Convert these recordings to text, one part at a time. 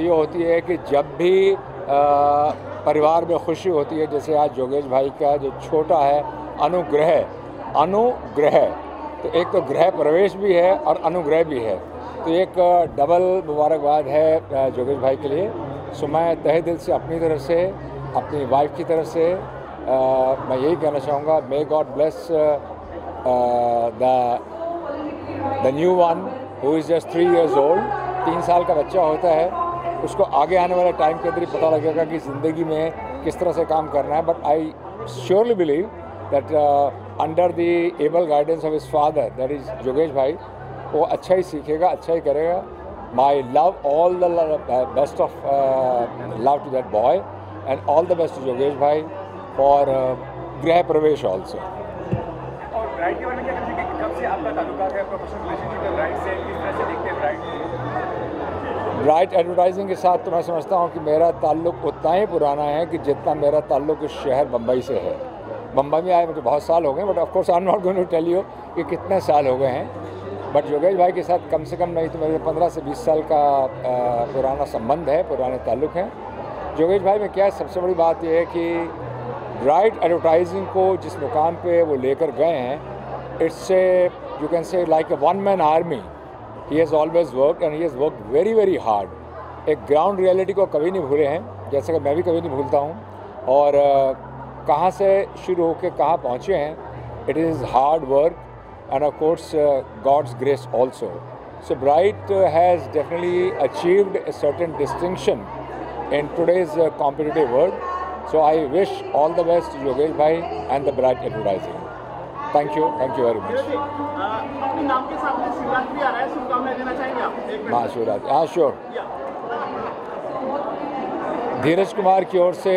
ये होती है कि जब भी परिवार में खुशी होती है जैसे आज जोगेश भाई का जो छोटा है अनुग्रह अनुग्रह तो एक तो ग्रह प्रवेश भी है और अनुग्रह भी है। तो एक डबल मुबारकबाद है जोगेश भाई के लिए। सो मैं तहे दिल से अपनी तरफ़ से अपनी वाइफ की तरफ़ से आ, मैं यही कहना चाहूँगा may God bless the the new one who is just three years old तीन साल का बच्चा होता है उसको आगे आने वाले टाइम के अंदर ही पता लगेगा कि ज़िंदगी में किस तरह से काम करना है but I surely believe that under the able guidance of his father that is Yogesh bhai वो अच्छा ही सीखेगा अच्छा ही करेगा। My love all the best of love to that boy and all the best Yogesh bhai for गृह प्रवेश also और ब्राइट एडवर्टाइजिंग के साथ तो मैं समझता हूँ कि मेरा ताल्लुक उतना ही पुराना है कि जितना मेरा ताल्लुक इस शहर बम्बई से है। बम्बई में आए मुझे बहुत साल हो गए but of course I am not going to tell you कि कितने साल हो गए हैं। बट योगेश भाई के साथ कम से कम नहीं तो मेरे पंद्रह से बीस साल का पुराना संबंध है, पुराने ताल्लुक हैं। योगेश भाई में क्या है सबसे बड़ी बात यह है कि राइट एडवर्टाइजिंग को जिस मुकाम पे वो लेकर गए हैं it's a you can say like a one man army he has always work and he has work very very hard एक ग्राउंड रियलिटी को कभी नहीं भूले हैं जैसे कि मैं भी कभी नहीं भूलता हूँ। और कहाँ से शुरू होकर कहाँ पहुँचे हैं it is hard work and of course God's grace also so Bright has definitely achieved a certain distinction in today's uh, world so I wish all the best Yogesh bhai and the Bright Advertising. Thank you thank you very much अपने नाम के साथ में शिवरात्रि आ रहा है हाँ sure धीरज कुमार की ओर से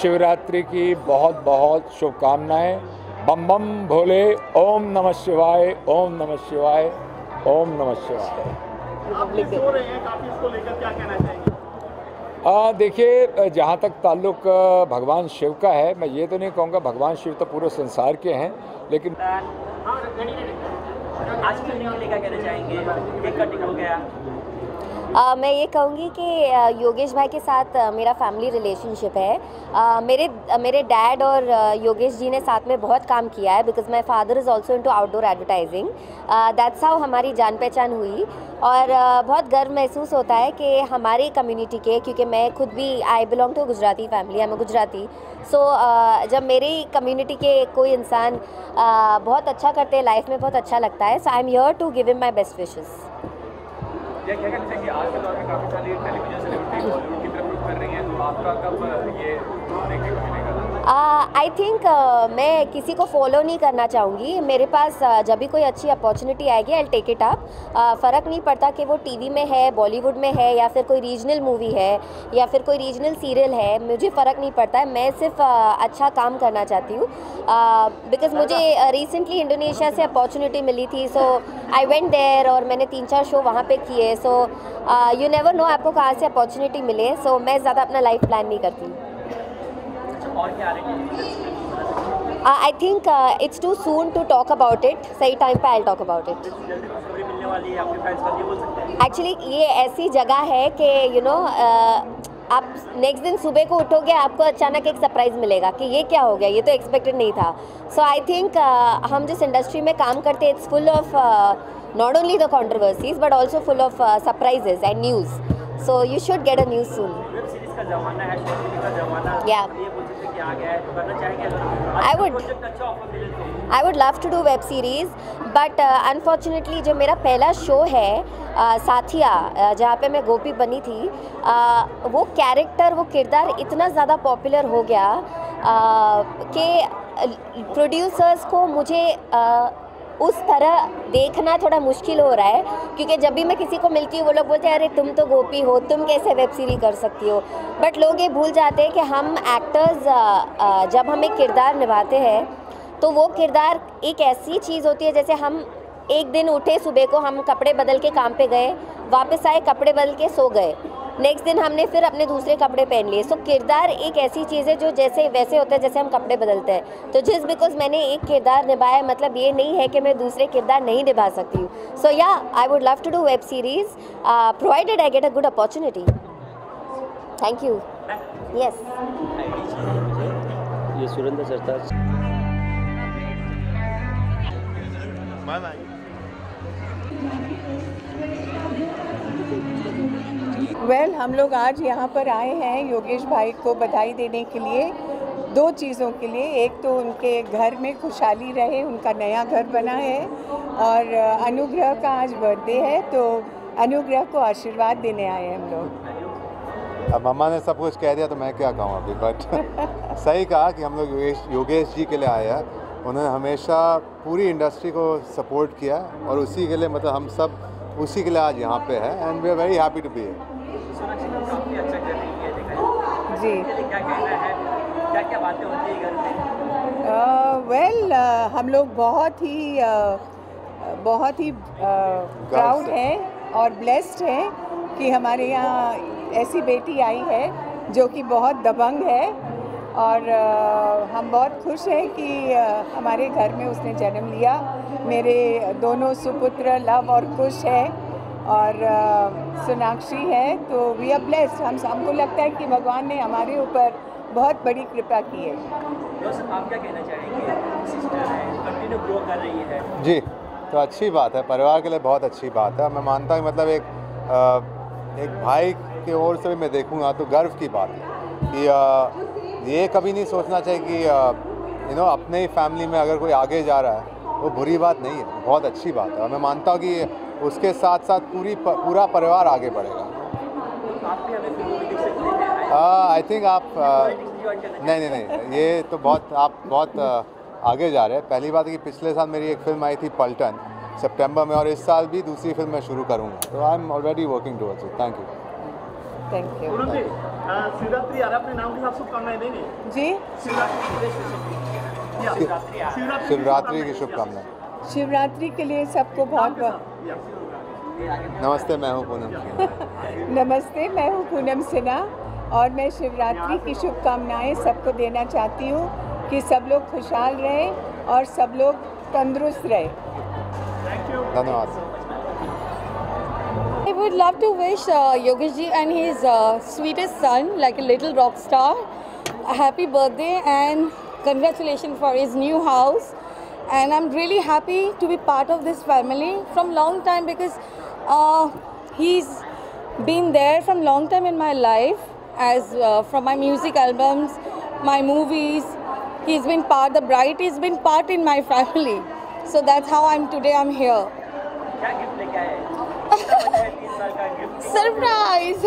शिवरात्रि की बहुत बहुत शुभकामनाएँ। बम बम भोले ओम नमः शिवाय ओम नमः शिवाय ओम नमः शिवाय। आप लिख रहे हैं काफ़ी इसको लेकर क्या कहना चाहेंगे? देखिए जहाँ तक ताल्लुक भगवान शिव का है, मैं ये तो नहीं कहूँगा भगवान शिव तो पूरे संसार के हैं, लेकिन आज न्यूज़ लेकर कहना चाहेंगे? हो आ, मैं ये कहूँगी कि योगेश भाई के साथ मेरा फैमिली रिलेशनशिप है। आ, मेरे मेरे डैड और योगेश जी ने साथ में बहुत काम किया है because my father is also into outdoor advertising that's how हमारी जान पहचान हुई। और बहुत गर्व महसूस होता है कि हमारी कम्युनिटी के क्योंकि मैं खुद भी I belong to Gujarati family I मैं गुजराती। सो so, जब मेरी कम्युनिटी के कोई इंसान बहुत अच्छा करते हैं लाइफ में बहुत अच्छा लगता है। So I am your to give him my best wishes ये क्या आज के दौर में काफ़ी सारी टेलीविज़न सेलिब्रिटी बॉलीवुड की तरफ़ रुख कर रही है तो आपका कब ये देखने को मिलेगा आई थिंक uh, मैं किसी को फॉलो नहीं करना चाहूँगी। मेरे पास uh, जब भी कोई अच्छी अपॉर्चुनिटी आएगी आई टेक इट अप फ़र्क नहीं पड़ता कि वो टीवी में है बॉलीवुड में है या फिर कोई रीजनल मूवी है या फिर कोई रीजनल सीरियल है मुझे फ़र्क नहीं पड़ता है। मैं सिर्फ़ अच्छा काम करना चाहती हूँ। बिकॉज़ मुझे रिसेंटली इंडोनेशिया से अपॉर्चुनिटी मिली थी सो आई वेंट देयर और मैंने तीन चार शो वहाँ पर किए सो यू नेवर नो आपको कहाँ से अपॉर्चुनिटी मिले सो so, मैं ज़्यादा अपना लाइफ प्लान नहीं करती। और क्या I think it's too soon to talk about it सही टाइम पे I talk about it actually ये ऐसी जगह है कि यू नो आप नेक्स्ट दिन सुबह को उठोगे आपको अचानक एक सरप्राइज़ मिलेगा कि ये क्या हो गया ये तो एक्सपेक्टेड नहीं था। सो आई थिंक हम जिस इंडस्ट्री में काम करते हैं it's full of not only the controversies but also full of surprises and news so you should get a news soon web series का जमाना शॉर्ट फ़िल्म का जमाना Yeah. ये बोल सकते कि आ गया करना चाहेंगे अगर I would. प्रोजेक्ट ऑफ़र मिले तो I would love to do web series but unfortunately जो मेरा पहला शो है uh, साथिया uh, जहाँ पे मैं गोपी बनी थी uh, वो कैरेक्टर वो किरदार इतना ज़्यादा पॉपुलर हो गया uh, कि प्रोड्यूसर्स को मुझे uh, उस तरह देखना थोड़ा मुश्किल हो रहा है, क्योंकि जब भी मैं किसी को मिलती हूँ, वो लोग बोलते हैं, अरे, तुम तो गोपी हो, तुम कैसे वेब सीरीज़ कर सकती हो? बट लोग ये भूल जाते हैं कि हम एक्टर्स जब हम एक किरदार निभाते हैं तो वो किरदार एक ऐसी चीज़ होती है, जैसे हम एक दिन उठे सुबह को, हम कपड़े बदल के काम पे गए वापस आए कपड़े बदल के सो गए। नेक्स्ट दिन हमने फिर अपने दूसरे कपड़े पहन लिए। सो किरदार एक ऐसी चीज़ है जो जैसे वैसे होता है जैसे हम कपड़े बदलते हैं। तो जिस बिकॉज़ मैंने एक किरदार निभाया मतलब ये नहीं है कि मैं दूसरे किरदार नहीं निभा सकती हूँ। सो या I would love to do web series provided I get a good opportunity thank you yes ये सुरेंद्र सरताज। वेल well, हम लोग आज यहाँ पर आए हैं योगेश भाई को बधाई देने के लिए दो चीज़ों के लिए। एक तो उनके घर में खुशहाली रहे उनका नया घर बना है और अनुग्रह का आज बर्थडे है तो अनुग्रह को आशीर्वाद देने आए हैं हम लोग। अब मम्मा ने सब कुछ कह दिया तो मैं क्या कहूँ अभी बट सही कहा कि हम लोग योगेश योगेश जी के लिए आए हैं। उन्होंने हमेशा पूरी इंडस्ट्री को सपोर्ट किया और उसी के लिए मतलब हम सब उसी के लिए आज यहाँ पे है and we are very happy to be ma'am काफ़ी अच्छा कर रही है देखा जी। क्या कहना है? क्या क्या बातें होती है घर में? वेल हम लोग बहुत ही बहुत ही प्राउड। हैं और ब्लेस्ड हैं कि हमारे यहाँ ऐसी बेटी आई है जो कि बहुत दबंग है और हम बहुत खुश हैं कि हमारे घर में उसने जन्म लिया। मेरे दोनों सुपुत्र लव और कुश है। और सोनाक्षी है तो वी आर ब्लेस्ड हम हमको लगता है कि भगवान ने हमारे ऊपर बहुत बड़ी कृपा की है। आप क्या कहना चाहेंगे? सिस्टर है कंटिन्यू ग्रो कर रही है। जी तो अच्छी बात है परिवार के लिए बहुत अच्छी बात है। मैं मानता हूँ मतलब एक एक भाई की ओर से भी मैं देखूँगा तो गर्व की बात है कि ये कभी नहीं सोचना चाहिए कि यू नो अपने ही फैमिली में अगर कोई आगे जा रहा है वो बुरी बात नहीं है बहुत अच्छी बात है। और मैं मानता हूँ कि उसके साथ साथ पूरी पूरा परिवार आगे बढ़ेगा। आई थिंक आप नहीं नहीं नहीं ये तो बहुत आप बहुत आगे जा रहे हैं। पहली बात है कि पिछले साल मेरी एक फ़िल्म आई थी पल्टन सितंबर में और इस साल भी दूसरी फ़िल्म मैं शुरू करूँगा। तो I am already working towards it thank you thank you जी? शिवरात्रि के शुभकामनाएँ। शिवरात्रि शिवरात्रि की शुभकामनाएँ। शिवरात्रि के लिए सबको बहुत बहुत। नमस्ते मैं हूँ पूनम नमस्ते मैं हूँ पूनम सिन्हा और मैं शिवरात्रि की शुभकामनाएँ सबको देना चाहती हूँ कि सब लोग खुशहाल रहें और सब लोग तंदुरुस्त रहें धन्यवाद I would love to wish uh, Yogesh ji and his uh, sweetest son, like a little rock star, a happy birthday and congratulations for his new house. and I'm really happy to be part of this family from long time because uh, he's been there from long time in my life as uh, from my music albums, my movies. He's been part, the bride he's been part in my family. So that's how I'm today, I'm here. Surprise!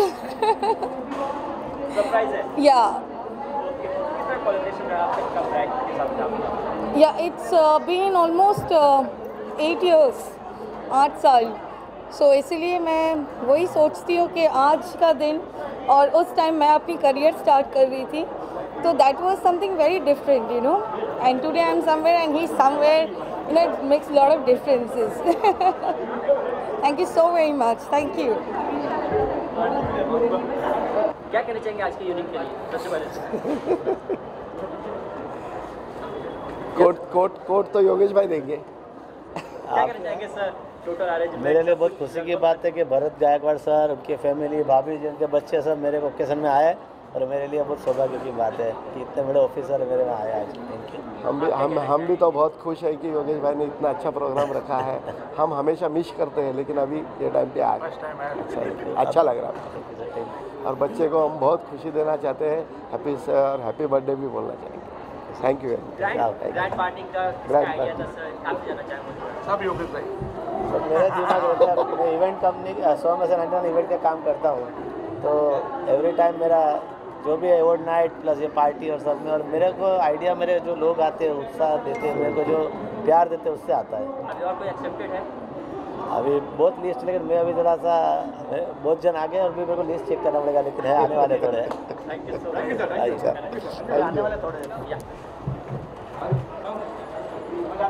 Surprise! yeah. Yeah, it's uh, been almost uh, eight years, आठ साल। सो so, इसीलिए मैं वही सोचती हूँ कि आज का दिन और उस टाइम मैं अपनी करियर स्टार्ट कर रही थी। तो that was something very different you know and today I am somewhere and he somewhere you know it makes lot of differences thank you so very much thank you क्या कहना चाहेंगे आज के unique के लिए? सबसे पहले। कोट कोट कोट तो योगेश भाई देंगे। सर? मेरे लिए बहुत खुशी की बात है कि भरत गायकवाड़ सर उनकी फैमिली भाभी जी उनके बच्चे सब मेरे ओकेशन में आए और मेरे लिए बहुत सौभाग्य की बात है कि इतने बड़े ऑफिसर मेरे में आए आज। थैंक यू हम भी हम हम भी तो बहुत खुश है कि योगेश भाई ने इतना अच्छा प्रोग्राम रखा है। हम हमेशा मिस करते हैं लेकिन अभी ये टाइम पे आ गए। अच्छा अच्छा लग रहा है। सर और बच्चे को हम बहुत खुशी देना चाहते हैं। हैप्पी और हैप्पी बर्थडे भी बोलना चाहेंगे। थैंक यू ग्रैंड ग्रैंड का आइडिया था सर आप जाना चाहेंगे सब योगेश भाई सर मेरा दिमाग रहता है मैं इवेंट कंपनी सौ में से नाइन्टी इवेंट का काम करता हूँ। तो एवरी टाइम मेरा जो भी अवार्ड नाइट प्लस ये पार्टी और सब में और मेरे को आइडिया मेरे जो लोग आते हैं उत्साह देते हैं मेरे को जो प्यार देते हैं उससे आता है। अभी और कोई एक्सेप्टेड है? अभी बहुत लिस्ट लेकिन मैं अभी थोड़ा सा बहुत जन आ गए और भी मेरे को लिस्ट चेक करना पड़ेगा लेकिन है आने वाले थोड़े थैंक यू सो मच अच्छा आने वाले थोड़े या ये- सर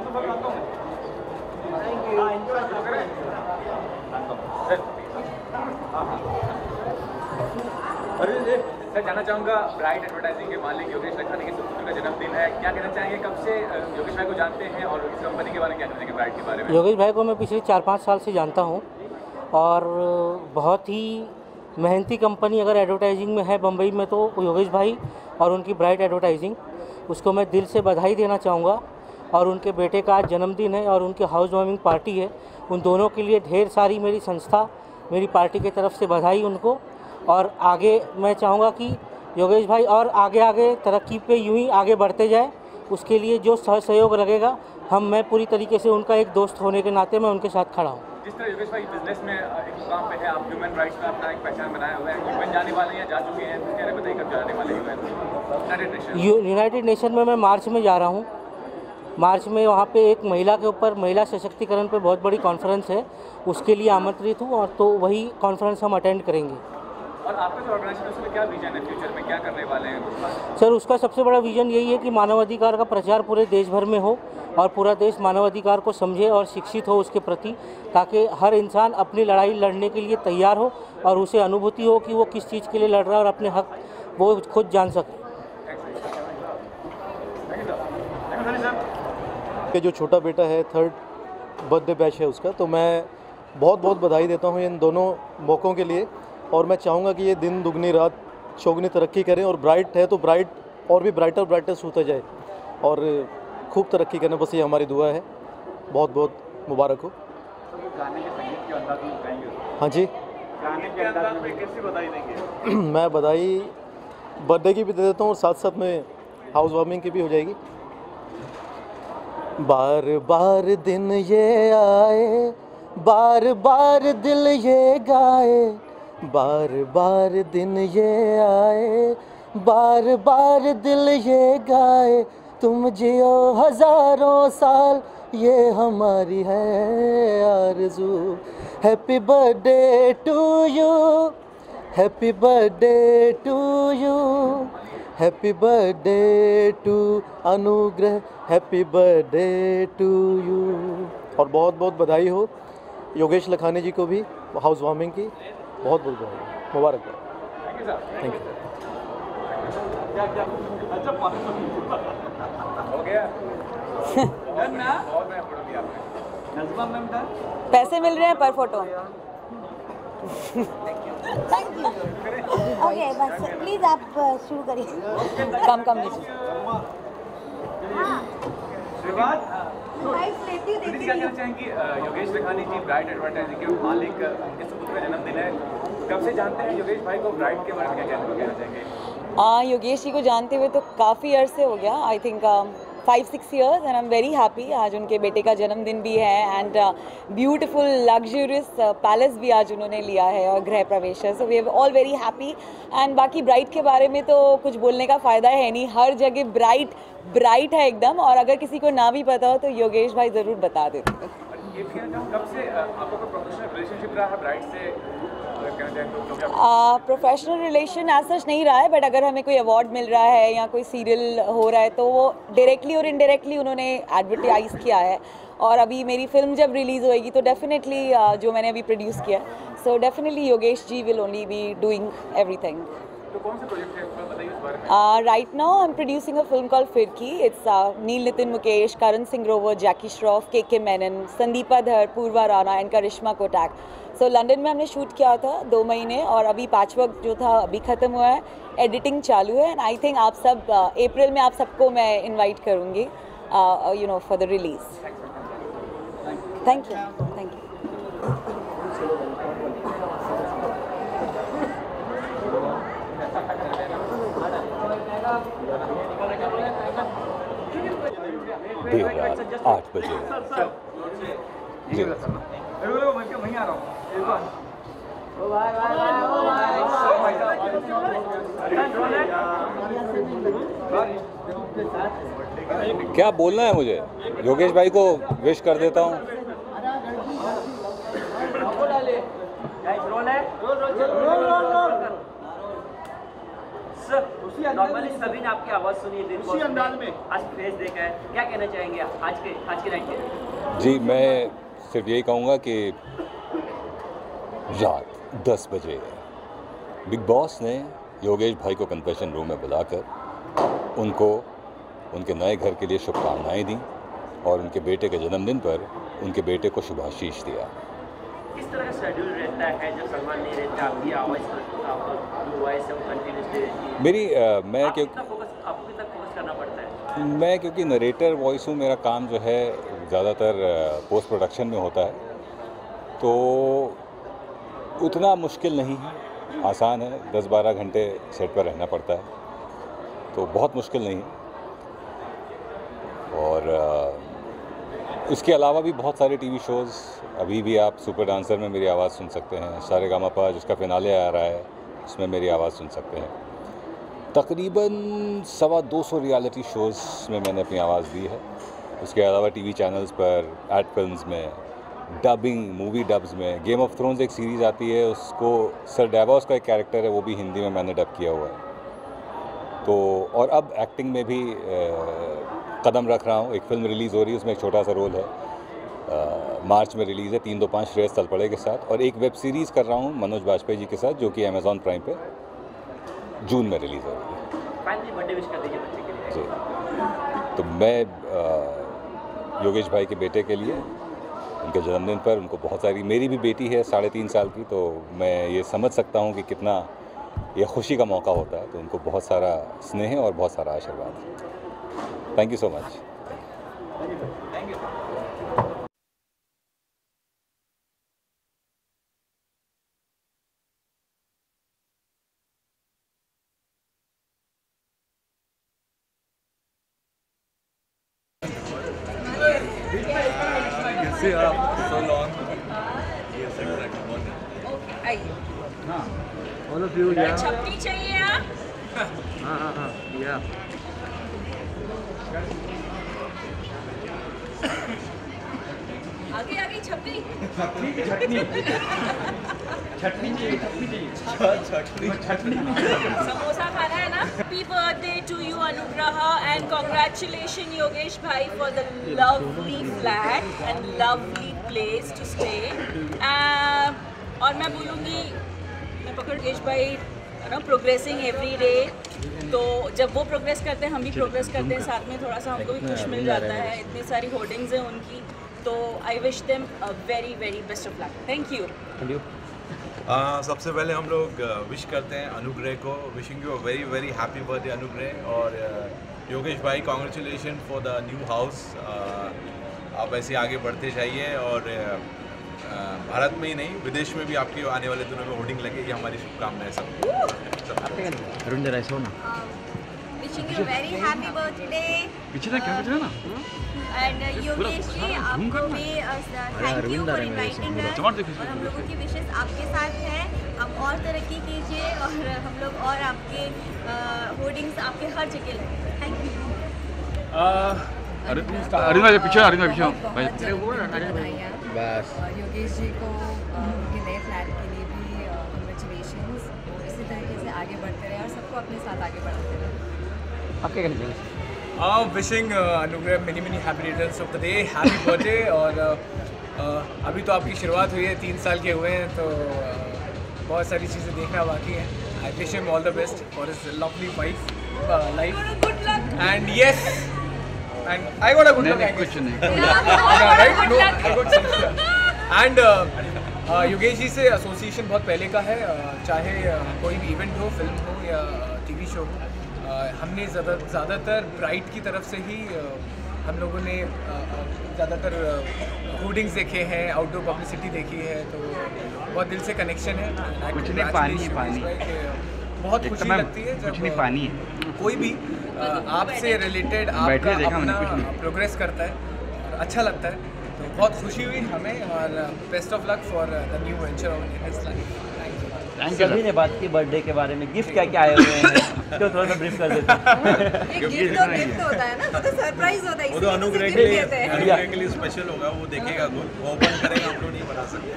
जानना चाहूँगा ब्राइट एडवर्टाइजिंग के मालिक योगेश लखानी के सुपुत्र का जन्मदिन है। क्या कहना चाहेंगे? कब से योगेश भाई को जानते हैं और इस कंपनी के बारे में क्या कहना चाहेंगे ब्राइट के बारे में? योगेश भाई को मैं पिछले चार पाँच साल से जानता हूँ और बहुत ही मेहनती कंपनी अगर एडवर्टाइजिंग में है बम्बई में तो योगेश भाई और उनकी ब्राइट एडवर्टाइजिंग उसको मैं दिल से बधाई देना चाहूँगा। और उनके बेटे का आज जन्मदिन है और उनके हाउस वार्मिंग पार्टी है। उन दोनों के लिए ढेर सारी मेरी संस्था मेरी पार्टी की तरफ़ से बधाई उनको। और आगे मैं चाहूँगा कि योगेश भाई और आगे आगे तरक्की पे यूँ ही आगे बढ़ते जाए। उसके लिए जो सह सहयोग लगेगा हम मैं पूरी तरीके से उनका एक दोस्त होने के नाते मैं उनके साथ खड़ा हूँ। जिस तरह योगेश भाई बिज़नेस में एक मुकाम पे है आप ह्यूमन राइट्स में अपना एक पहचान बनाए हुए हैं यूएन जाने वाले हैं जा चुके हैं कह रहे बताइए कब जाने वाले यूएन यूनाइटेड नेशन में मैं मार्च में जा रहा हूँ। मार्च में वहाँ पे एक महिला के ऊपर महिला सशक्तिकरण पे बहुत बड़ी कॉन्फ्रेंस है। उसके लिए आमंत्रित हूँ और तो वही कॉन्फ्रेंस हम अटेंड करेंगे। और आपका जो ऑर्गेनाइजेशन उसमें क्या विजन है? फ्यूचर में क्या करने वाले हैं? सर उसका सबसे बड़ा विजन यही है कि मानवाधिकार का प्रचार पूरे देश भर में हो और पूरा देश मानवाधिकार को समझे और शिक्षित हो उसके प्रति ताकि हर इंसान अपनी लड़ाई लड़ने के लिए तैयार हो और उसे अनुभूति हो कि वो किस चीज़ के लिए लड़ रहा है और अपने हक वो खुद जान सके। के जो छोटा बेटा है थर्ड बर्थडे बैच है उसका तो मैं बहुत बहुत बधाई देता हूँ इन दोनों मौक़ों के लिए और मैं चाहूँगा कि ये दिन दुगनी रात चौगनी तरक्की करें और ब्राइट है तो ब्राइट और भी ब्राइटर ब्राइटेस्ट होता जाए और खूब तरक्की करने बस ये हमारी दुआ है। बहुत बहुत मुबारक हो। हाँ जी। गाने के में कैसी बधाई देंगे? मैं बधाई बर्थडे की भी दे देता हूँ और साथ साथ में हाउस वार्मिंग की भी हो जाएगी। बार बार दिन ये आए, बार बार दिल ये गाए, बार बार दिन ये आए, बार बार दिल ये गाए, तुम जियो हज़ारों साल, ये हमारी है आरज़ू। Happy birthday to you happy birthday to you happy birthday to Anugrah happy birthday to you और बहुत बहुत बधाई हो योगेश लखानी जी को भी हाउस वार्मिंग की। बहुत बहुत बधाई। मुबारक। थैंक यू हो गया। पैसे मिल रहे हैं पर फ़ोटो। ओके बस प्लीज़ आप शुरू करिए कम कम लीजिए शुरुआत लाइफ लेती हूँ, दीदी देती क्या नहीं कहना। चाहेंगी योगेश लखानी जी ब्राइट एडवर्टाइजिंग के मालिक इस सुपुत्र का जन्मदिन कब से जानते योगेश भाई को ब्राइट के बारे में क्या कहना कहना चाहेंगे हाँ योगेश जी को जानते हुए तो काफ़ी अरसे हो गया I think five six years and I am very happy आज उनके बेटे का जन्मदिन भी है एंड ब्यूटिफुल लग्जरियस पैलेस भी आज उन्होंने लिया है और गृह प्रवेश है। So we are all very happy and बाकी ब्राइट के बारे में तो कुछ बोलने का फ़ायदा है नहीं। हर जगह ब्राइट ब्राइट है एकदम और अगर किसी को ना भी पता हो तो योगेश भाई ज़रूर बता देते हैं। प्रोफेशनल रिलेशन एज सच नहीं रहा है बट अगर हमें कोई अवार्ड मिल रहा है या कोई सीरियल हो रहा है तो वो डायरेक्टली और इनडायरेक्टली उन्होंने एडवर्टाइज किया है। और अभी मेरी फ़िल्म जब रिलीज़ होएगी तो डेफिनेटली जो मैंने अभी प्रोड्यूस किया so definitely Yogesh ji will only be doing everything तो कौन से प्रोजेक्ट है थोड़ा बताइए उस बारे it's Neil Nitin Mukesh Karan Singh a Jackie Shroff K K Menon Neil Nitin Mukesh, Karan Singh Grover, Jackie Kotak. So London में हमने शूट किया था दो महीने और अभी पाँचवा जो था अभी ख़त्म हुआ है। एडिटिंग चालू है एंड आई थिंक आप सब अप्रैल में आप सबको मैं इनवाइट करूँगी you know for the release thank you thank you देर रात आठ बजे। जी। वहीं आ रहा हूँ। क्या बोलना है मुझे? योगेश भाई को विश कर देता हूँ। नॉर्मली सभी ने आपकी आवाज़ सुनी है उसी अंदाज में। आज फेस देखा है। क्या कहना चाहेंगे आज के आज के नाइट के जी मैं सिर्फ़ यही कहूँगा कि रात दस बजे बिग बॉस ने योगेश भाई को कन्फेशन रूम में बुलाकर उनको उनके नए घर के लिए शुभकामनाएँ दी और उनके बेटे के जन्मदिन पर उनके बेटे को शुभाशीष दिया। किस तरह का शेड्यूल रहता है जब सलमान नहीं रहता? आपकी आवाज़ जो वॉइस है वो कंटिन्यूसली रहती है। मेरी अ, मैं आप क्यों आपको कितना फोकस करना पड़ता है। मैं क्योंकि नरेटर वॉइस हूँ मेरा काम जो है ज़्यादातर पोस्ट प्रोडक्शन में होता है। तो उतना मुश्किल नहीं है। आसान है दस बारह घंटे सेट पर रहना पड़ता है तो बहुत मुश्किल नहीं है। और इसके अलावा भी बहुत सारे टीवी शोज़, अभी भी आप सुपर डांसर में मेरी आवाज़ सुन सकते हैं, सारे गामा पा, जिसका फिनाले आ रहा है, उसमें मेरी आवाज़ सुन सकते हैं। तकरीबन सवा दो सौ रियलिटी शोज़ में मैंने अपनी आवाज़ दी है। उसके अलावा टीवी चैनल्स पर, एड फ़िल्म में डबिंग मूवी डब्स में गेम ऑफ़ थ्रोन्स एक सीरीज़ आती है उसको सर डेवॉस का एक कैरेक्टर है वो भी हिंदी में मैंने डब किया हुआ है। तो और अब एक्टिंग में भी कदम रख रहा हूँ। एक फ़िल्म रिलीज़ हो रही है उसमें एक छोटा सा रोल है। अ, मार्च में रिलीज़ है तीन दो पाँच श्रेयस तलपड़े के साथ। और एक वेब सीरीज़ कर रहा हूँ मनोज वाजपेयी जी के साथ जो कि अमेज़ॉन प्राइम पे जून में रिलीज़ हो रही है। जी। तो मैं अ, योगेश भाई के बेटे के लिए उनके जन्मदिन पर उनको बहुत सारी, मेरी भी बेटी है साढ़े तीन साल की तो मैं ये समझ सकता हूँ कि कितना ये खुशी का मौका होता है। तो उनको बहुत सारा स्नेह और बहुत सारा आशीर्वाद। थैंक यू सो मच कैसे आप so long All of you, yeah. छपनी चाहिए आप हाँ हाँ हाँ yeah. आगे आगे छपनी छटनी छटनी छटनी चाहिए छटनी चाहिए छटनी समोसा खाना है ना happy birthday to you Anugrah and congratulation Yogesh bhai for the lovely flat and lovely place to stay और मैं बोलूँगी मैं पकड़ योगेश भाई ना प्रोग्रेसिंग एवरी डे तो जब वो प्रोग्रेस करते हैं हम भी प्रोग्रेस करते हैं साथ में थोड़ा सा हमको भी खुश मिल जाता है इतनी सारी होर्डिंग्स हैं उनकी तो I wish them a very very best of luck thank you ah, सबसे पहले हम लोग विश करते हैं अनुग्रह को wishing you a very very happy birthday Anugrah और अ, Yogesh bhai congratulation for the new house आप ऐसे आगे बढ़ते जाइए और अ, भारत में ही नहीं विदेश में भी आपके आने वाले दिनों में होर्डिंग लगे ये हमारी शुभकामनाएँ सबको अरुण जरा ऐसा हो ना Wishing you very happy birthday. पीछे ना क्या पीछे ना And uh, योगेश जी आपको भी thank you for inviting us और हम लोगों की विशेष आपके साथ है। आप और तरक्की कीजिए और हम लोग और आपके होर्डिंग्स आपके हर जगह लगे थैंक यू अरे अरुण पीछे अरुण पीछे बस योगेश जी को सबको अपने साथ आगे बढ़ाते रहे। आप क्या कहना चाहेंगे uh, Anugrah many many happy returns of the day, happy birthday और uh, uh, अभी तो आपकी शुरुआत हुई है तीन साल के हुए हैं तो uh, बहुत सारी चीज़ें देखना बाकी है। I wish him all the best for his lovely wife life and yes and I got a good luck नहीं, कुछ नहीं। एंड योगेश जी से एसोसिएशन बहुत पहले का है uh, चाहे uh, कोई भी इवेंट हो फ़िल्म हो टीवी शो हो। हमने ज़्यादा ज़्यादातर ब्राइट की तरफ़ से ही हम लोगों ने ज़्यादातर होर्डिंग्स देखे हैं आउटडोर पब्लिसिटी देखी है तो बहुत दिल से कनेक्शन है। कुछ नहीं, पानी है, पानी। बहुत खुशी लगती है जब कुछ नहीं, पानी है। कोई भी आपसे रिलेटेड आपका अपना प्रोग्रेस करता है अच्छा लगता है। तो बहुत खुशी हुई हमें और best of luck for the new venture of life सभी ने बात की बर्थडे के बारे में। गिफ्ट क्या क्या आए हुए हैं? तो थोड़ा सा ब्रीफ कर देते हैं? गिफ्ट तो गिफ्ट होता है ना तो तो सरप्राइज़ होता है वो तो अनुग्रह के लिए अनुग्रह के लिए स्पेशल होगा वो देखेगा वो ओपन करेगा हम लोग नहीं बना सकते।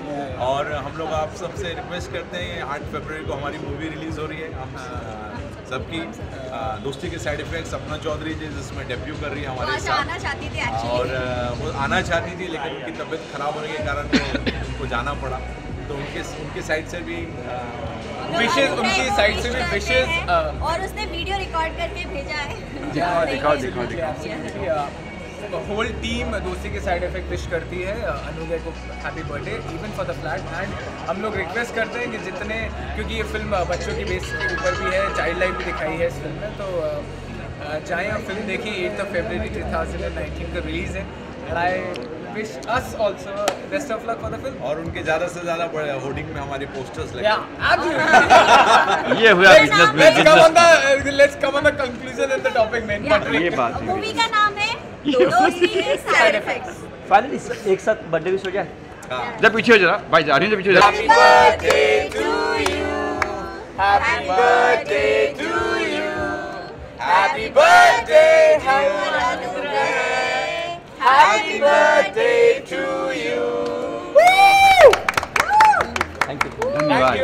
और हम लोग आप सबसे रिक्वेस्ट करते हैं आठ फरवरी को हमारी मूवी रिलीज़ हो रही है। हम सबकी दोस्ती के साइड इफ़ेक्ट सपना चौधरी जी जिसमें डेब्यू कर रही है हमारे साथ। आना चाहती थी और वो आना चाहती थी लेकिन उनकी तबीयत खराब होने के कारण उनको जाना पड़ा। तो उनके उनके साइड से भी विशेष उनकी साइड से भी विशेष और उसने वीडियो रिकॉर्ड करके भेजा है। दिखाओ दिखाओ दिखाओ दिखाओ। होल टीम दोस्ती के साइड इफ़ेक्ट विश करती है अनुदय को happy birthday even for the flat and हम लोग रिक्वेस्ट करते हैं कि जितने क्योंकि ये फ़िल्म बच्चों की बेस के ऊपर भी है चाइल्ड लाइफ भी दिखाई है इस फ़िल्म में तो चाहे फ़िल्म देखिए eight of February two thousand nineteen का रिलीज़ है। एंड आई फ़िल्म और उनके ज़्यादा से ज़्यादा बड़े होर्डिंग में हमारे पोस्टर्स ये हुआ बिज़नेस में let's come on the let's come on the conclusion in the topic main but ये बात है मूवी का नाम है एक साथ बर्थडे विश हो जाए हाँ। जब पीछे हो जरा। भाई जा रही पीछे हो जरा। Happy birthday to you. Thank you धन्यवाद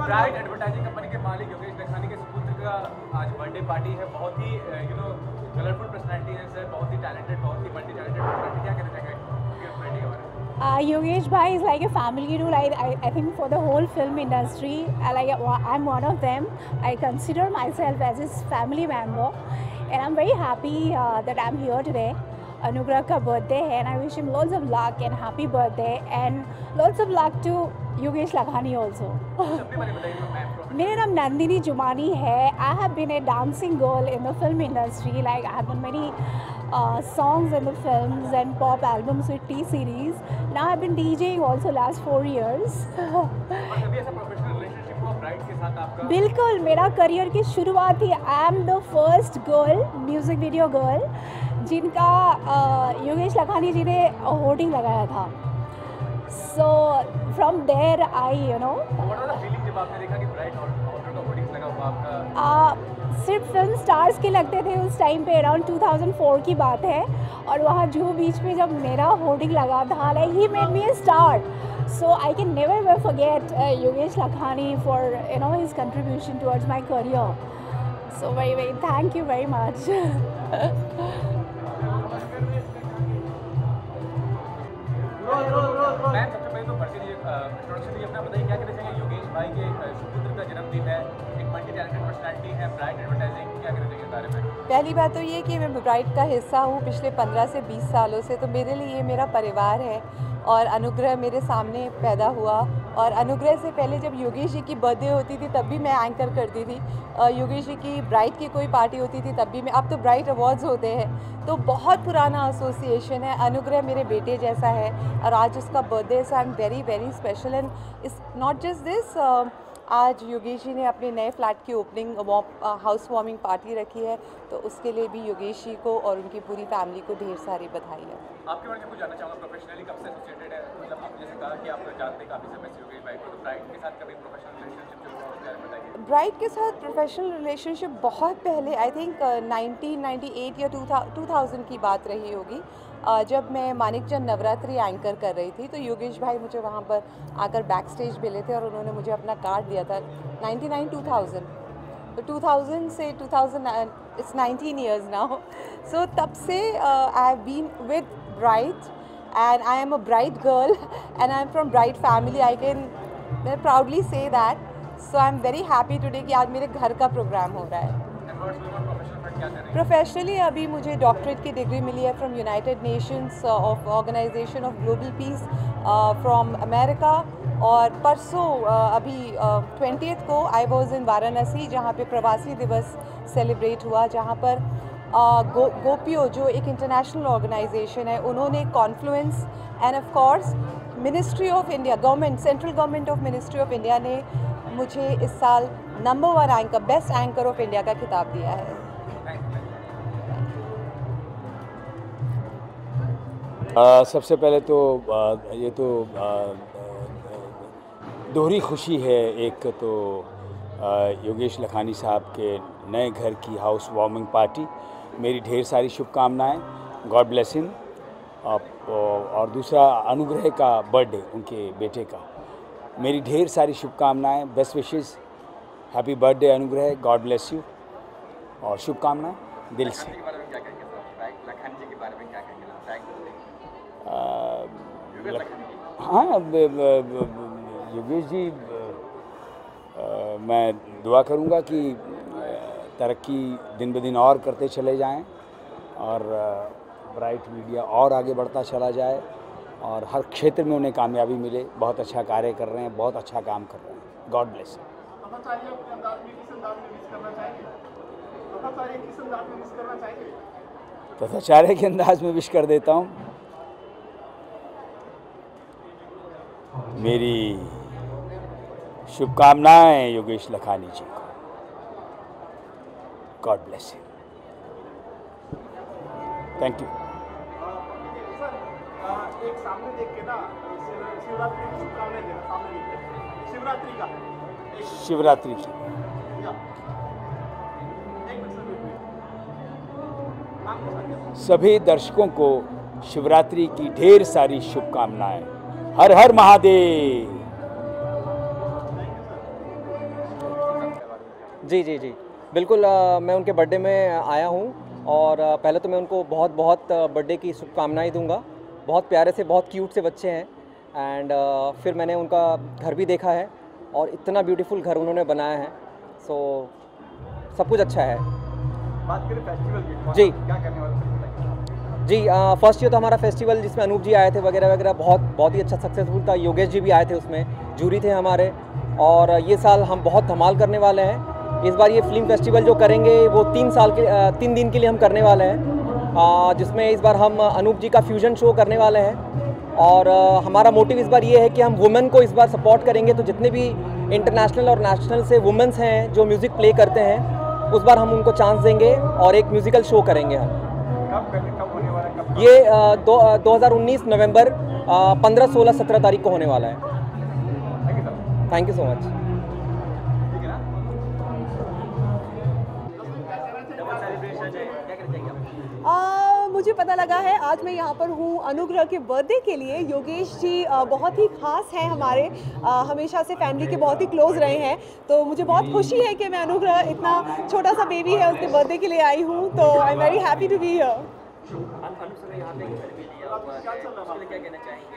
ब्राइट एडवर्टाइजिंग कंपनी के मालिक योगेश लखानी के सुपुत्र का आज बर्थडे पार्टी है। बहुत ही यू नो कलरफुल पर्सनालिटी है सर बहुत ही टैलेंटेड बहुत ही मल्टी टैलेंटेड क्या कहना चाहेंगे? Uh, Yogesh Bhai is like a family to like I, I think for the whole film industry. I like I'm one of them. I consider myself as his family member, and I'm very happy uh, that I'm here today. Anugrah ka birthday hai, and I wish him lots of luck and happy birthday and lots of luck to Yogesh Lakhani also. मेरा नाम नंदिनी जुमानी है I have been a dancing girl in the film industry like I have done many songs in the films and pop albums with T series. Now I've been DJing also last four years. बिल्कुल मेरा career की शुरुआत ही I am the first girl music video girl जिनका योगेश लखानी जी ने hoarding लगाया था। So from there I you know सिर्फ़ film stars के लगते थे उस टाइम पे अराउंड 2004 की बात है। और वहाँ जूहू बीच में जब मेरा होर्डिंग लगा था like he made me a star so I can never ever forget Yogesh Lakhani for you know his contribution towards my career so very very thank you very much पहली बात तो ये कि मैं ब्राइट का हिस्सा हूँ पिछले 15 से 20 सालों से तो मेरे लिए ये मेरा परिवार है और अनुग्रह मेरे सामने पैदा हुआ। और अनुग्रह से पहले जब योगेश जी की बर्थडे होती थी, तब भी मैं एंकर करती थी। योगेश जी की ब्राइट की कोई पार्टी होती थी, तब भी मैं, अब तो ब्राइट अवार्ड्स होते हैं। तो बहुत पुराना एसोसिएशन है, अनुग्रह मेरे बेटे जैसा है। और आज उसका birthday so I am very very special and it's not just this आज योगेश जी ने अपने नए फ्लैट की ओपनिंग हाउस वार्मिंग पार्टी रखी है तो उसके लिए भी योगेश जी को और उनकी पूरी फैमिली को ढेर सारी बधाई है। आपके बारे में कुछ जानना चाहूँगा प्रोफेशनली कब से एसोसिएटेड है? मतलब आपने जैसे कहा कि आप जानते काफ़ी समय से योगेश भाई को तो ब्राइट के साथ कभी प्रोफेशनल रिलेशनशिप जो हुआ उसके बारे में बताइए। ब्राइट के साथ प्रोफेशनल रिलेशनशिप बहुत पहले आई थिंक 1998 या 2000 2000 की बात रही होगी। जब मैं मानिकचंद नवरात्रि एंकर कर रही थी तो योगेश भाई मुझे वहाँ पर आकर बैक स्टेज मिले थे और उन्होंने मुझे अपना कार्ड दिया था 99 2000 तो 2000 से 2000 इट्स 19 इयर्स नाउ सो तब से I have been with Bright and I am a bright girl and I am from bright family. I can, मैं proudly say that. So I'm very happy today कि आज मेरे घर का programme हो रहा है प्रोफेशनली अभी मुझे डॉक्टरेट की डिग्री मिली है from United Nations of Organization of Global Peace from America और परसों uh, अभी ट्वेंटी को आई वॉज़ इन वाराणसी जहाँ पे प्रवासी दिवस सेलिब्रेट हुआ जहाँ पर uh, गोपियो जो एक इंटरनेशनल ऑर्गेनाइजेशन है उन्होंने confluence and of course ministry of India government central government of ministry of India ने मुझे इस साल number one anchor best anchor of India का खिताब दिया है। आ, सबसे पहले तो आ, ये तो आ, दोहरी खुशी है एक तो आ, योगेश लखानी साहब के नए घर की हाउस वार्मिंग पार्टी मेरी ढेर सारी शुभकामनाएँ। गॉड ब्लेसिंग और दूसरा अनुग्रह का बर्थडे उनके बेटे का। मेरी ढेर सारी शुभकामनाएँ best wishes happy birthday Anugrah. God bless you और शुभकामनाएँ। दिल से के बारे में क्या कहेंगे सर ब्राइट लखानी जी के बारे में क्या कहेंगे ब्राइट आ, योगेश लखानी जी हाँ योगेश जी मैं दुआ करूँगा कि तरक्की दिन ब दिन और करते चले जाएँ और ब्राइट मीडिया और आगे बढ़ता चला जाए और हर क्षेत्र में उन्हें कामयाबी मिले। बहुत अच्छा कार्य कर रहे हैं बहुत अच्छा काम कर रहे हैं। गॉड ब्लेस तथाचार्य के अंदाज में विश कर देता हूँ। मेरी शुभकामनाएँ, योगेश लखानी जी को। God bless you thank you Shivratri की? सभी दर्शकों को शिवरात्रि की ढेर सारी शुभकामनाएँ। हर हर महादेव। जी जी जी। बिल्कुल अ, मैं उनके बर्थडे में आया हूँ और अ, पहले तो मैं उनको बहुत बहुत बर्थडे की शुभकामनाएँ दूँगा। बहुत प्यारे से बहुत क्यूट से बच्चे हैं एंड फिर मैंने उनका घर भी देखा है और इतना ब्यूटीफुल घर उन्होंने बनाया है। सो सब कुछ अच्छा है। बात करें फेस्टिवल की। जी। क्या करने वाले हैं? जी फ़र्स्ट ईयर तो हमारा फेस्टिवल जिसमें अनूप जी आए थे वगैरह वगैरह, बहुत बहुत ही अच्छा सक्सेसफुल था। योगेश जी भी आए थे उसमें जूरी थे हमारे। और ये साल हम बहुत धमाल करने वाले हैं। इस बार ये फ़िल्म फेस्टिवल जो करेंगे, वो तीन साल के तीन दिन के लिए हम करने वाले हैं। जिसमें इस बार हम अनूप जी का फ्यूजन शो करने वाले हैं। और हमारा मोटिव इस बार ये है कि हम वुमेन को इस बार सपोर्ट करेंगे। तो जितने भी इंटरनेशनल और नेशनल से वुमेंस हैं, जो म्यूज़िक प्ले करते हैं, उस बार हम उनको चांस देंगे और एक म्यूज़िकल शो करेंगे हम। ये अ, दो 2019 नवंबर पंद्रह सोलह सत्रह तारीख को होने वाला है। थैंक यू सो मच मुझे पता लगा है आज मैं यहाँ पर हूँ अनुग्रह के बर्थडे के लिए। योगेश जी बहुत ही खास हैं हमारे। आ, हमेशा से फैमिली के बहुत ही क्लोज रहे हैं। तो मुझे बहुत खुशी है कि मैं अनुग्रह इतना छोटा सा बेबी है उसके बर्थडे के लिए आई हूँ। तो I am very happy to be here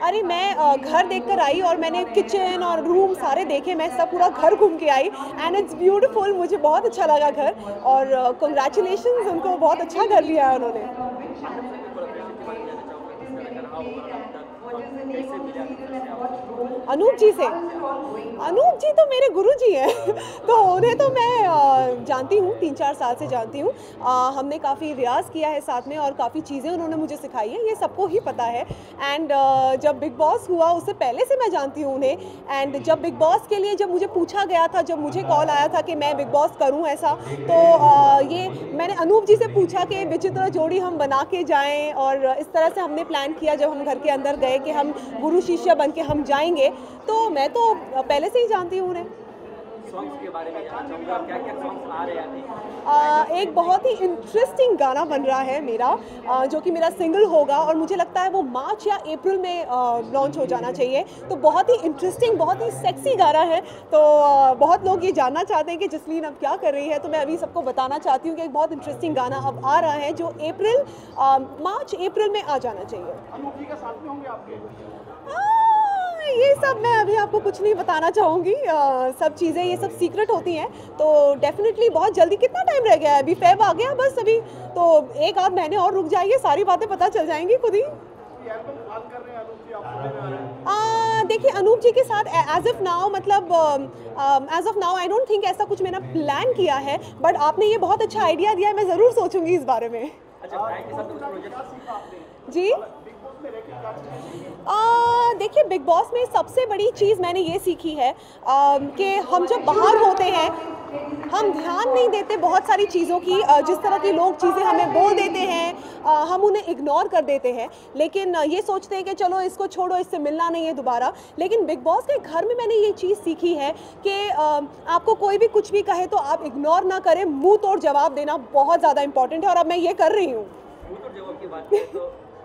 अरे मैं घर देखकर आई और मैंने किचन और रूम सारे देखे, मैं सब पूरा घर घूम के आई एंड इट्स ब्यूटीफुल मुझे बहुत अच्छा लगा घर और कंग्रेचुलेशन उनको बहुत अच्छा घर लिया है उन्होंने। अनूप जी से? अनूप जी तो मेरे गुरु जी हैं। तो उन्हें तो मैं जानती हूँ, तीन चार साल से जानती हूँ। हमने काफ़ी रियाज किया है साथ में और काफ़ी चीज़ें उन्होंने मुझे सिखाई है, ये सबको ही पता है। एंड जब बिग बॉस हुआ, उससे पहले से मैं जानती हूँ उन्हें। एंड जब बिग बॉस के लिए जब मुझे पूछा गया था, जब मुझे कॉल आया था कि मैं बिग बॉस करूँ ऐसा तो ये मैंने अनूप जी से पूछा कि विचित्र जोड़ी हम बना के जाएँ और इस तरह से हमने प्लान किया जब हम घर के अंदर गए कि हम गुरु शिष्य बन के हम जाएँगे तो मैं तो पहले से ही जानती हूँ उन्हें। सॉन्ग्स के बारे में जानना चाहूँगा। क्या क्या सॉन्ग्स आ रहे हैं एक बहुत ही इंटरेस्टिंग गाना बन रहा है मेरा आ, जो कि मेरा सिंगल होगा और मुझे लगता है वो मार्च या अप्रैल में लॉन्च हो जाना चाहिए। तो बहुत ही इंटरेस्टिंग बहुत ही सेक्सी गाना है। तो आ, बहुत लोग ये जानना चाहते हैं कि जसलीन अब क्या कर रही है। तो मैं अभी सबको बताना चाहती हूँ कि एक बहुत इंटरेस्टिंग गाना अब आ रहा है जो अप्रैल मार्च अप्रैल में आ जाना चाहिए अनूप जी का साथ में होंगे आपके आ, ये सब मैं अभी आपको कुछ नहीं बताना चाहूँगी। सब चीज़ें, ये सब सीक्रेट होती हैं तो डेफिनेटली बहुत जल्दी कितना टाइम रह गया है? अभी फेब आ गया बस अभी तो एक आध महीने और रुक जाइए, सारी बातें पता चल जाएँगी खुद ही। देखिए, अनूप जी के साथ एज ऑफ़ नाउ मतलब as of now I don't think ऐसा कुछ मैंने प्लान किया है बट आपने ये बहुत अच्छा आइडिया दिया है, मैं ज़रूर सोचूँगी इस बारे में। अच्छा प्रोजेक्ट जी? देखिए बिग बॉस में सबसे बड़ी चीज़ मैंने ये सीखी है कि हम जब बाहर होते हैं हम ध्यान नहीं देते बहुत सारी चीज़ों की जिस तरह की लोग चीज़ें हमें बोल देते हैं हम उन्हें इग्नोर कर देते हैं। लेकिन ये सोचते हैं कि चलो इसको छोड़ो, इससे मिलना नहीं है दोबारा। लेकिन बिग बॉस के घर में मैंने ये चीज़ सीखी है कि आपको कोई भी कुछ भी कहे तो आप इग्नोर ना करें। मुँह तोड़ जवाब देना बहुत ज़्यादा इंपॉर्टेंट है और अब मैं ये कर रही हूँ।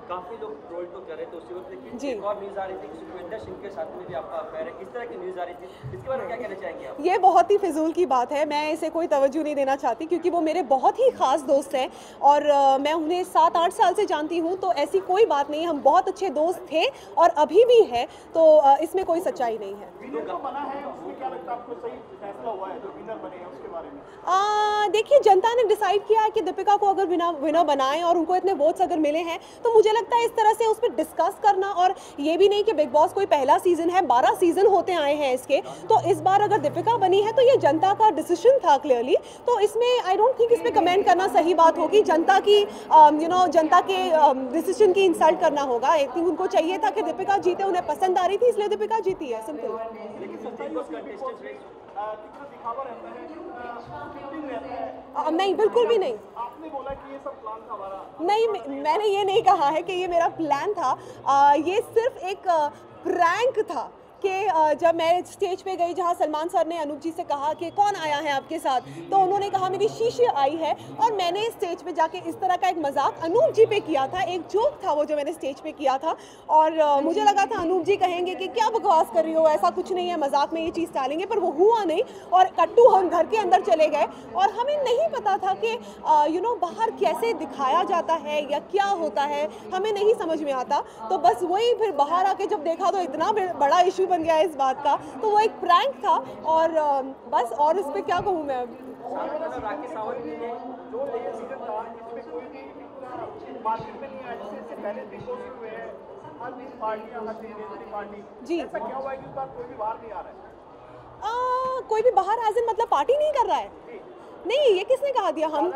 काफ़ी लोग ट्रोल तो कर रहे थे उसी वक्त लेकिन जी। एक और न्यूज़ आ रही थी सुखविंदर सिंह के साथ में भी आपका अफेयर है। किस तरह की न्यूज़ आ रही थी? इसके बारे में क्या कहना चाहेंगे आप? ये बहुत ही फिजूल की बात है। मैं इसे कोई तवज्जो नहीं देना चाहती क्योंकि वो मेरे बहुत ही खास दोस्त हैं और मैं उन्हें सात आठ साल से जानती हूँ तो ऐसी कोई बात नहीं हम बहुत अच्छे दोस्त थे और अभी भी हैं तो इसमें कोई सच्चाई नहीं है। बना बने बारे में? देखिए जनता ने डिसाइड किया है कि दीपिका को अगर विना विनर बनाएँ और उनको इतने वोट्स अगर मिले हैं तो मुझे लगता है इस तरह से उस पर डिस्कस करना और ये भी नहीं कि बिग बॉस कोई पहला सीज़न है बारह सीज़न होते आए हैं इसके तो इस बार अगर दीपिका बनी है तो ये जनता का डिसीज़न था क्लियरली तो इसमें आई डोंट थिंक इस पर कमेंट करना सही बात होगी। जनता की यू नो जनता के डिसीज़न की इंसल्ट करना होगा। आई थिंक उनको चाहिए था कि दीपिका जीते उन्हें पसंद आ रही थी इसलिए दीपिका जीती है सिंपल है। अ, नहीं बिल्कुल भी नहीं। आपने बोला कि ये सब प्लान था हमारा। नहीं मैंने ये नहीं कहा है कि ये मेरा प्लान था। आ, ये सिर्फ़ एक प्रैंक था। कि जब मैं स्टेज पे गई जहाँ सलमान सर ने अनूप जी से कहा कि कौन आया है आपके साथ तो उन्होंने कहा, मेरी शीशी आई है। और मैंने स्टेज पे जाके इस तरह का एक मज़ाक अनूप जी पे किया था, एक जोक था वो जो मैंने स्टेज पे किया था। और मुझे लगा था अनूप जी कहेंगे कि, क्या बकवास कर रही हो? ऐसा कुछ नहीं है, मज़ाक में ये चीज़ डालेंगे। पर वो हुआ नहीं और कट्टू हम घर के अंदर चले गए। और हमें नहीं पता था कि यू नो बाहर कैसे दिखाया जाता है या क्या होता है, हमें नहीं समझ में आता। तो बस वही फिर बाहर आके जब देखा तो इतना बड़ा इशू बन गया इस बात का। तो वो एक प्रैंक था और बस और इस पर क्या कहूँ मैं जी कोई भी जी। ऐसा क्या हुआ कि कोई बाहर नहीं आ रहा है आ, कोई भी बाहर एज मतलब पार्टी नहीं कर रहा है? नहीं ये किसने कहा दिया? हम?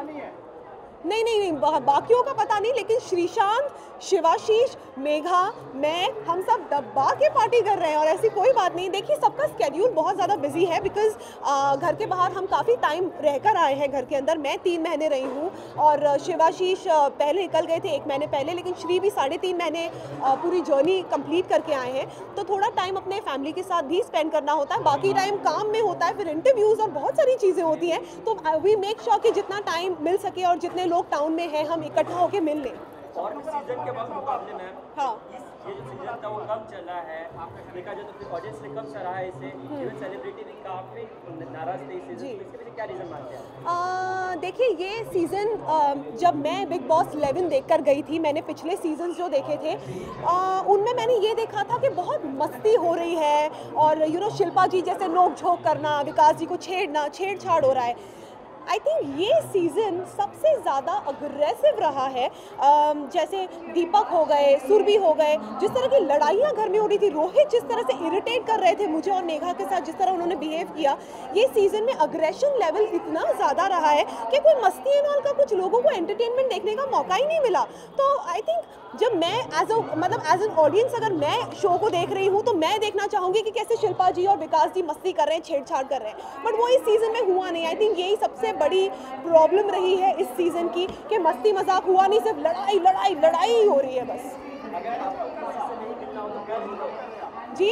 नहीं नहीं नहीं बाकियों का पता नहीं, लेकिन श्रीशांत, शिवाशीष, मेघा, मैं, हम सब दबा के पार्टी कर रहे हैं और ऐसी कोई बात नहीं। देखिए, सबका स्केड्यूल बहुत ज़्यादा बिज़ी है बिकॉज़ घर के बाहर हम काफ़ी टाइम रहकर आए हैं घर के अंदर। मैं तीन महीने रही हूँ और शिवाशीष पहले निकल गए थे एक महीने पहले, लेकिन श्री भी साढ़े तीन महीने पूरी जर्नी कंप्लीट करके आए हैं। तो थोड़ा टाइम अपने फैमिली के साथ भी स्पेंड करना होता है। बाकी टाइम काम में होता है, फिर इंटरव्यूज़ और बहुत सारी चीज़ें होती हैं। तो वी मेक श्योर कि जितना टाइम मिल सके और जितने लोग टाउन में हैं हम इकट्ठा होकर मिल लें। और सीज़न के बाद मुकाबले में हाँ। ये जो सीज़न था वो कम चला है। देखा जाए तो फिर ऑडियंस ने कम सराहा है इसे। इवन सेलिब्रिटी भी काफ़ी नाराज़ थे इस सीज़न इसके पीछे क्या रीजन मानते हैं? देखिए ये सीज़न जब मैं बिग बॉस 11 देखकर गई थी मैंने पिछले सीज़न जो देखे थे उनमें मैंने ये देखा था कि बहुत मस्ती हो रही है। और यू नो शिल्पा जी जैसे नोक झोंक करना विकास जी को छेड़ना छेड़छाड़ हो रहा है। आई थिंक ये सीज़न सबसे ज़्यादा अग्रेसिव रहा है। जैसे दीपक हो गए, सुरभि हो गए, जिस तरह की लड़ाइयाँ घर में हो रही थी, रोहित जिस तरह से इरिटेट कर रहे थे मुझे और नेहा के साथ, जिस तरह उन्होंने बिहेव किया, ये सीज़न में अग्रेशन लेवल इतना ज़्यादा रहा है कि कोई मस्ती एंड ऑल का कुछ लोगों को एंटरटेनमेंट देखने का मौका ही नहीं मिला। तो आई थिंक जब मैं एज अ मतलब एज एन ऑडियंस अगर मैं शो को देख रही हूँ तो मैं देखना चाहूँगी कि कैसे शिल्पा जी और विकास जी मस्ती कर रहे हैं, छेड़छाड़ कर रहे हैं। बट वो इस सीज़न में हुआ नहीं। आई थिंक यही सबसे बड़ी प्रॉब्लम रही है इस सीज़न की कि मस्ती मज़ाक हुआ नहीं, सिर्फ़ लड़ाई लड़ाई लड़ाई ही हो रही है बस। जी?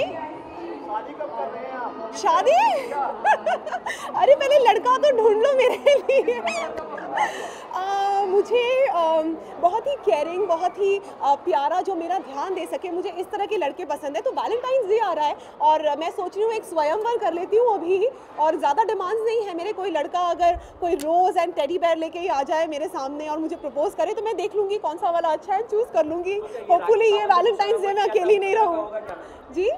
शादी? अरे पहले लड़का तो ढूंढ लो मेरे लिए। मुझे बहुत ही केयरिंग बहुत ही प्यारा जो मेरा ध्यान दे सके, मुझे इस तरह के लड़के पसंद है। तो वैलेंटाइंस डे आ रहा है और मैं सोच रही हूँ एक स्वयंवर कर लेती हूँ अभी और ज़्यादा डिमांड्स नहीं है मेरे। कोई लड़का अगर कोई रोज़ एंड टेडी बेयर लेके ही आ जाए मेरे सामने और मुझे प्रपोज करे तो मैं देख लूँगी कौन सा वाला अच्छा है चूज़ कर लूँगी। होपफुली ये वैलेंटाइंस डे में अकेली नहीं रहूँ। जी?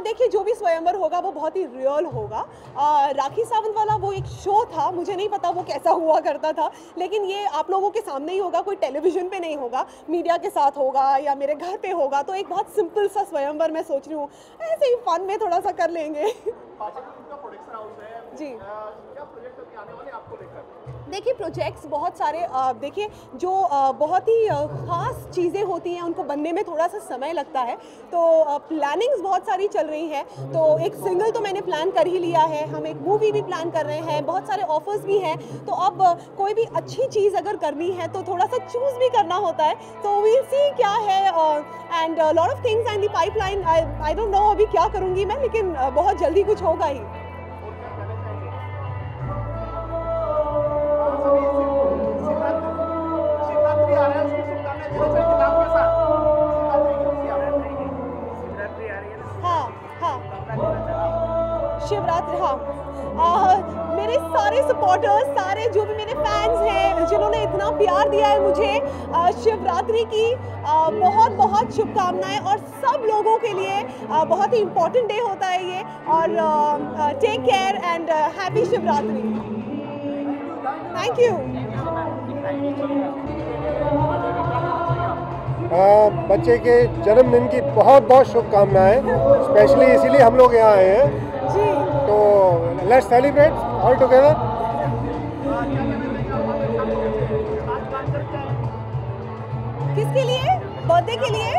देखिए जो भी स्वयंवर होगा वो बहुत ही रियल होगा। आ, राखी सावंत वाला वो एक शो था मुझे नहीं पता वो कैसा हुआ करता था लेकिन ये आप लोगों के सामने ही होगा कोई टेलीविज़न पे नहीं होगा मीडिया के साथ होगा या मेरे घर पे होगा तो एक बहुत सिंपल सा स्वयंवर मैं सोच रही हूँ ऐसे ही फन में थोड़ा सा कर लेंगे। जी। देखिए प्रोजेक्ट्स बहुत सारे देखिए, जो बहुत ही ख़ास चीज़ें होती हैं, उनको बनने में थोड़ा सा समय लगता है। तो प्लानिंग्स बहुत सारी चल रही हैं। तो एक सिंगल तो मैंने प्लान कर ही लिया है। हम एक मूवी भी प्लान कर रहे हैं। बहुत सारे ऑफर्स भी हैं। तो अब कोई भी अच्छी चीज़ अगर करनी है तो थोड़ा सा चूज़ भी करना होता है। तो वील सी क्या है and lot of things and the pipeline I don't know अभी क्या करूँगी मैं, लेकिन बहुत जल्दी कुछ होगा ही। सपोर्टर्स सारे जो भी मेरे फैंस हैं जिन्होंने इतना प्यार दिया है मुझे शिवरात्रि की बहुत बहुत शुभकामनाएँ और सब लोगों के लिए बहुत ही इम्पोर्टेंट डे होता है ये और take care and happy Shivratri. Thank you आ, बच्चे के जन्मदिन की बहुत बहुत शुभकामनाएँ स्पेशली इसीलिए हम लोग यहाँ आए हैं। जी। तो let's celebrate all together birthday के लिए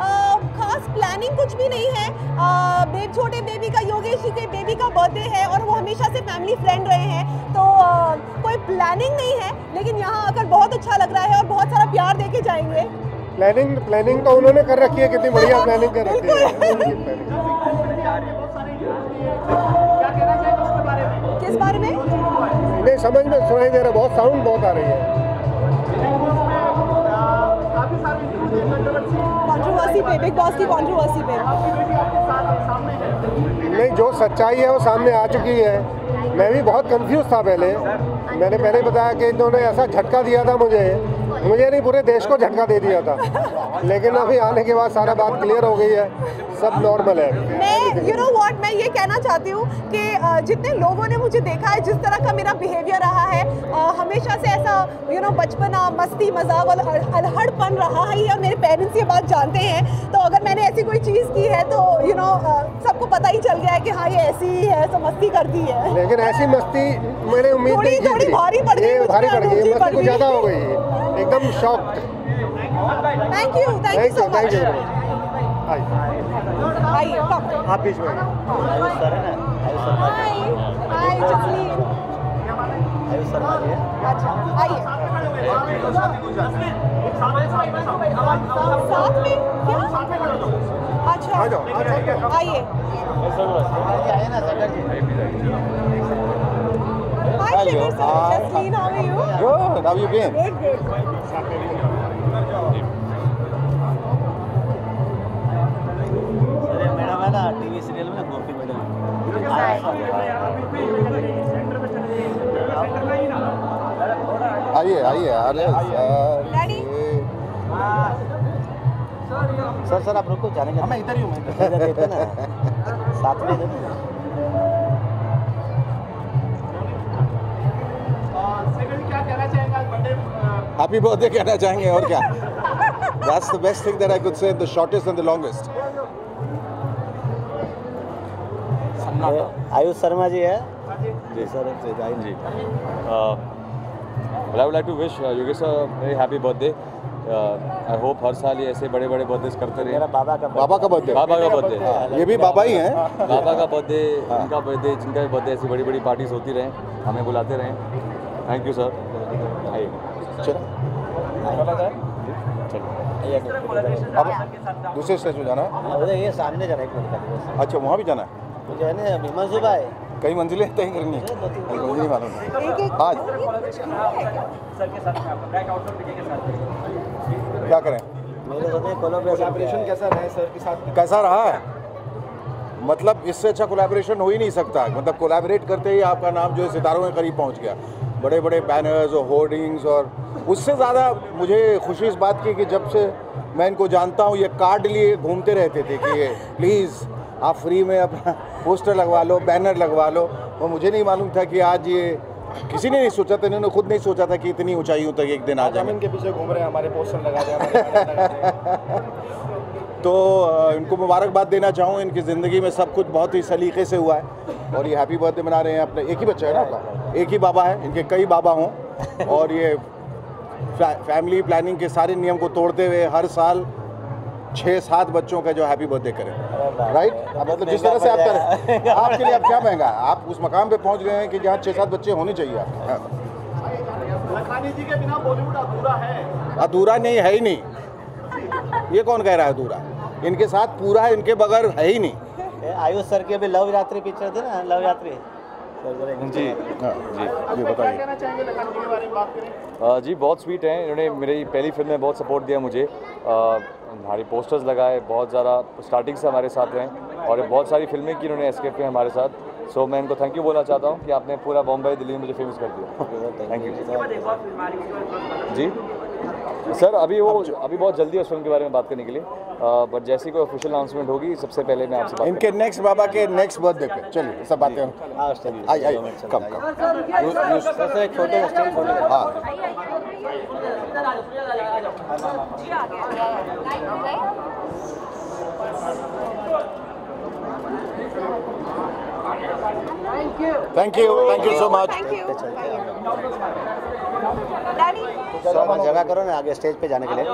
आ, खास प्लानिंग कुछ भी नहीं है। आ, छोटे बेबी का योगेश जी के बेबी का बर्थडे है और वो हमेशा से फैमिली फ्रेंड रहे हैं। तो आ, कोई प्लानिंग नहीं है लेकिन यहाँ आकर बहुत अच्छा लग रहा है और बहुत सारा प्यार दे के जाएँगे। प्लानिंग प्लानिंग तो उन्होंने कर रखी है कितनी बढ़िया प्लानिंग कर रखी है। किस बारे में? नहीं समझ में सुनाई दे रहा बहुत साउंड बहुत आ रही है। पे बिग बॉस की पे। नहीं, जो सच्चाई है वो सामने आ चुकी है। मैं भी बहुत कंफ्यूज था पहले। मैंने पहले बताया कि इन्होंने ऐसा झटका दिया था मुझे। मुझे नहीं पूरे देश को झटका दे दिया था। लेकिन अभी आने के बाद सारा बात क्लियर हो गई है। सब नॉर्मल है। मैं यू नो व्हाट मैं ये कहना चाहती हूँ कि जितने लोगों ने मुझे देखा है जिस तरह का मेरा बिहेवियर रहा है हमेशा से ऐसा यू नो बचपना मस्ती मज़ाक और अलहड़पन रहा है और मेरे पेरेंट्स ये बात जानते हैं तो अगर मैंने ऐसी कोई चीज़ की है तो यू नो सबको पता ही चल गया है कि हाँ ये ऐसी ही है तो मस्ती करती है। लेकिन ऐसी मस्ती मैंने उम्मीद थोड़ी- थोड़ी भारी पड़ गई भारी पड़ गई मस्ती कुछ। ज़्यादा हो गई। एकदम shocked thank you thank you so thank much you आइए come. आप बीच में हाय हाय जसलीन अच्छा आइए साथ में क्या अच्छा आइए hi sir Jasleen how are you Good. How you been? Good, good. Madam है ना टीवी सीरियल में गोपी मैडम आइए। आइए अरे सर सर आप रुको जाने का मैं इधर ही हूँ इधर साथ में हैप्पी बर्थडे कहना चाहेंगे और क्या? That's the best thing that I could say the shortest and the longest Ayush Sharma ji है? जी सर जी। I would like to wish uh, Yogesh a very happy birthday. Uh, हर साल ये ऐसे बड़े बड़े बर्थडे करते रहे। मेरा बाबा का बाबा का बर्थडे बाबा का बर्थडे ये भी बाबा ही हैं। बाबा का बर्थडे इनका बर्थडे जिनका भी बर्थडे ऐसी बड़ी बड़ी पार्टीज़ होती रहें हमें बुलाते रहें। थैंक यू सर आइए अब दूसरे स्टेज में जाना। है ये सामने जाना का अच्छा वहाँ भी जाना है? मुझे है ना हिमांशु भाई। कई मंजिलें तय करनी है। मुझे नहीं मालूम आज। सर के साथ में आपका ब्लैक आउटफिट पीके के साथ क्या करें? मेरे कोलैबोरेशन कैसा रहा है सर के साथ कैसा रहा है? मतलब इससे अच्छा कोलैबोरेशन हो ही नहीं सकता। मतलब कोलैबोरेट करते ही आपका नाम जो है सितारों के करीब पहुँच गया। बड़े बड़े बैनर्स और होर्डिंग्स और उससे ज़्यादा मुझे खुशी इस बात की कि जब से मैं इनको जानता हूँ ये कार्ड लिए घूमते रहते थे कि ये प्लीज़ आप फ्री में अपना पोस्टर लगवा लो बैनर लगवा लो। और मुझे नहीं मालूम था कि आज ये किसी ने नहीं सोचा था इन्होंने खुद नहीं सोचा था कि इतनी ऊंचाइयों तक एक दिन आ जाए इनके पीछे घूम रहे हैं हमारे पोस्टर लगा दे। तो इनको मुबारकबाद देना चाहूँ। इनकी ज़िंदगी में सब कुछ बहुत ही सलीके से हुआ है। और ये हैप्पी बर्थडे मना रहे हैं अपने। एक ही बच्चा है ना आपका? एक ही बाबा है। इनके कई बाबा हों। और ये फैमिली प्लानिंग के सारे नियम को तोड़ते हुए हर साल छः सात बच्चों का जो हैप्पी बर्थडे करें। राइट अब मतलब जिस तरह से आप करें। आपके लिए अब क्या महँगा है? आप उस मकाम पे पहुँच गए हैं कि जहाँ छः सात बच्चे होने चाहिए आपके। हाँ। जी के बिना बॉलीवुड अधूरा है। अधूरा नहीं है ही नहीं। ये कौन कह रहा है अधूरा? इनके साथ पूरा है इनके बगैर है ही नहीं। आयुष सर की अभी लव यात्री पिक्चर थी ना लव यात्री? जी हाँ जी जी क्या बताइए। कहना चाहेंगे लखानी जी के बारे में बात करें। जी बहुत स्वीट हैं। इन्होंने मेरी पहली फ़िल्म में बहुत सपोर्ट दिया मुझे। हमारी पोस्टर्स लगाए बहुत ज़्यादा स्टार्टिंग से हमारे साथ हैं और बहुत सारी फ़िल्में की इन्होंने एस्केप पे हमारे साथ। सो मैं इनको थैंक यू बोलना चाहता हूँ कि आपने पूरा बॉम्बे दिल्ली में मुझे फ़ेमस कर दिया। Thank you ji? सर अभी वो अभी बहुत जल्दी है उस फ़िल्म के बारे में बात करने के लिए। बट जैसे कोई ऑफिशियल अनाउंसमेंट होगी सबसे पहले मैं आपसे बात इनके नेक्स्ट बाबा के नेक्स्ट बर्थडे पे। चलिए सब बातें आई आई कम कम एक फ़ोटो स्टिल फ़ोटो हाँ thank you thank you so much जगह करो ना आगे स्टेज पे जाने के लिए।